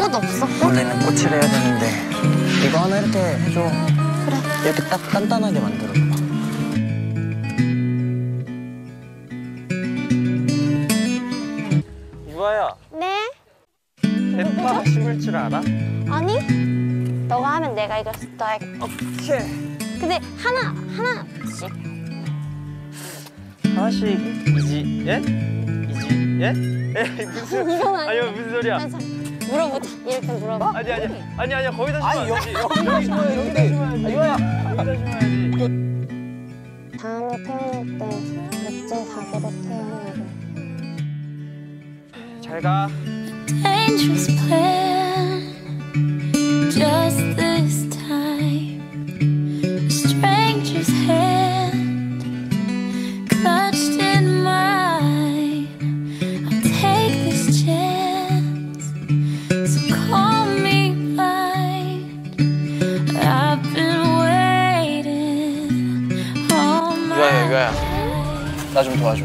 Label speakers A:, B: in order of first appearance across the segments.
A: 꽃 없어? 꽃?
B: 원래는 꽃을 해야 되는데 이거 하나 이렇게 해줘.
A: 그래.
B: 이렇게 딱 단단하게 만들어줘봐. 유아야,
A: 네?
B: 대파 심을 줄 알아?
A: 아니? 너가 하면 내가 이걸 써야겠다.
B: 오케이.
A: 근데 하나, 하나씩.
B: 하나씩 이지 예? 이지 예? 에 무슨. 아니요 무슨 소리야?
A: 자, 물어보자. 이렇게 물어봐.
B: 아니 아니 아니 아니 거기다 심어.
C: 아니,
B: 여기
C: 여기
B: 여기
C: 심어야
B: 여기다
C: 돼.
B: 심어야지.
C: 아, 유아야.
B: 여기다 심어야지.
A: 다음에 태어날 때 멋진 닭으로 태어나고.
B: 잘 가.
C: 야. 나 좀 도와줘.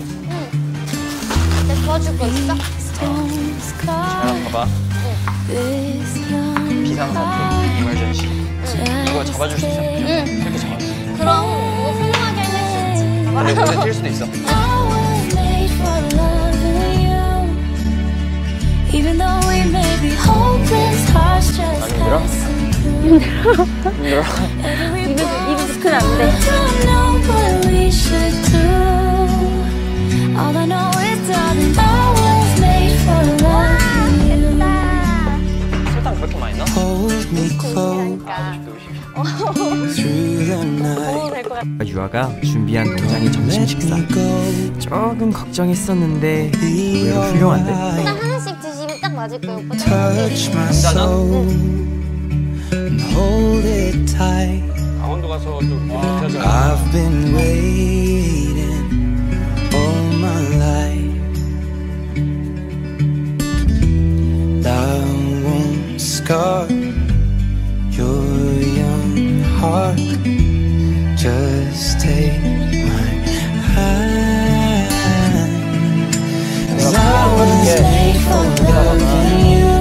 A: 내가 도와줄 거 있어?
D: Carved
B: 봐봐.
D: young
B: 비상사태 이멀전시. 이거
D: heart.
B: 잡아줄 수 있어?
A: 응.
B: 이렇게 잡아.
A: 그럼 뭐 훌륭하게 해낼 수 있지.
B: 근데 근데 뛸 수도 있어.
D: Just
B: 힘들어? 힘들어.
D: Every
A: 입에, 입에 붙으면 안 돼.
E: 유아가 준비한 동양의 점심 식사. 조금 걱정했었는데
C: The
E: 의외로 훌륭한데?
A: 하나 하나씩 드시면 딱 맞을 거예요. 오빠
C: Touch my soul and hold it tight.
B: 강원도 가서 좀 유명하잖아.
C: I've dark. Just take my hand. Cause I was made for loving you.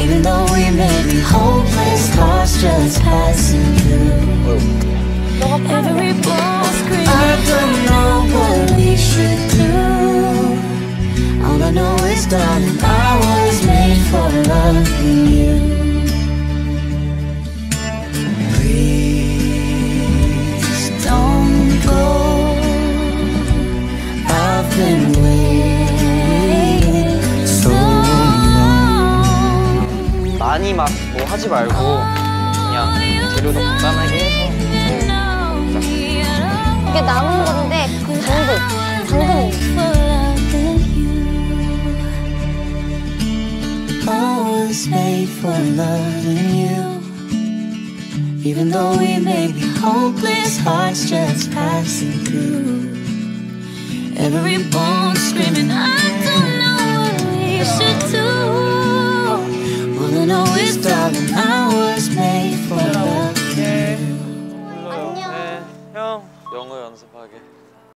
D: Even though we may be hopeless, cars just passing through. Every ball screaming. I don't know what we should do. All I know is, darling, I was made for loving you.
B: 많이 막 뭐 하지 말고 그냥 재료도 간단하게 해서
A: 이게 남은 건데 당근, 당근이.
D: I was made for loving you. Even though we may be hopeless, hearts just passing through. Every bone screaming, I don't know what we should do. All I know is, darling, I was made for loving you.
A: 안녕.
B: 네, 형 영어 연습하게.